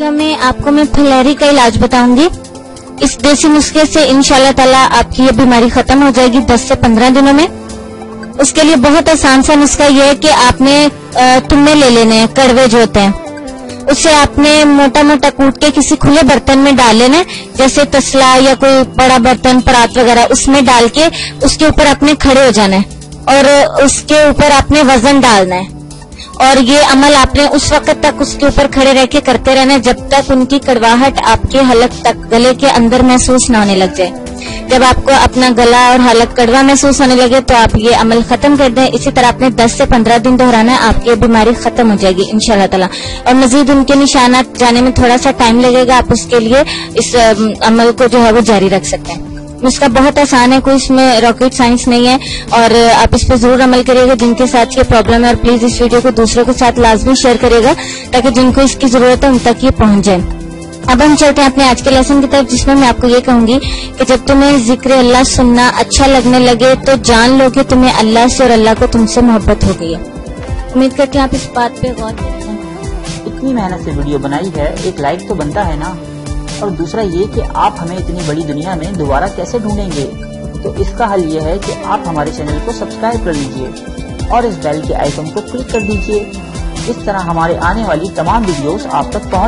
میں آپ کو میں پھلیری کا علاج بتاؤں گی۔ اس دیسی نسخے سے انشاءاللہ تعالی آپ کی یہ بیماری ختم ہو جائے گی دس سے پندرہ دنوں میں۔ اس کے لیے بہت آسان سا نسخہ یہ ہے کہ آپ نے تمے لے لینے ہیں، کڑوے جو ہوتے ہیں۔ اسے آپ نے موٹا موٹا کوٹ کے کسی کھلے برتن میں ڈال لینا جیسے تسلا یا کوئی بڑا برتن، پرات وغیرہ، اس میں ڈال کے اس کے اوپر اپنے کھڑے ہو جانا ہے۔ اور اس کے اوپر آپ نے وزن ڈالنا ہے۔ اور یہ عمل آپ نے اس وقت تک اس کے اوپر کھڑے رہ کے کرتے رہنا جب تک ان کی کڑواہٹ آپ کے حلق تک، گلے کے اندر محسوس نہ ہونے لگ جائے۔ جب آپ کو اپنا گلا اور حلق کڑوا محسوس ہونے لگے تو آپ یہ عمل ختم کر دیں۔ اسی طرح آپ نے دس سے پندرہ دن دہرانا ہے، آپ کی بیماری ختم ہو جائے گی ان شاء اللہ تعالیٰ۔ اور مزید ان کے نشانات جانے میں تھوڑا سا ٹائم لگے گا، آپ اس کے لیے اس عمل کو جو ہے وہ جاری رکھ سکتے ہیں۔ نسخہ بہت آسان ہے، کوئی اس میں راکٹ سائنس نہیں ہے اور آپ اس پہ ضرور عمل کرے گا، جن کے ساتھ یہ پرابلم ہے اور پلیز اس ویڈیو کو دوسروں کے ساتھ لازمی شیئر کرے گا تاکہ جن کو اس کی ضرورت ہے ان تک یہ پہنچ جائے۔ اب ہم چلتے ہیں اپنے آج کے لیسن کی طرف، جس میں میں آپ کو یہ کہوں گی کہ جب تمہیں ذکر اللہ سننا اچھا لگنے لگے تو جان لو کہ تمہیں اللہ سے اور اللہ کو تم سے محبت ہو گئی ہے۔ امید کرتے ہیں آپ اس بات پہ غور اتنی محنت سے ویڈیو بنائی ہے، ایک لائک تو بنتا ہے نا۔ اور دوسرا یہ کہ آپ ہمیں اتنی بڑی دنیا میں دوبارہ کیسے ڈھونڈیں گے؟ تو اس کا حل یہ ہے کہ آپ ہمارے چینل کو سبسکرائب کر لیجیے اور اس بیل کے آئیکن کو کلک کر دیجیے۔ اس طرح ہمارے آنے والی تمام ویڈیوز آپ تک پہنچ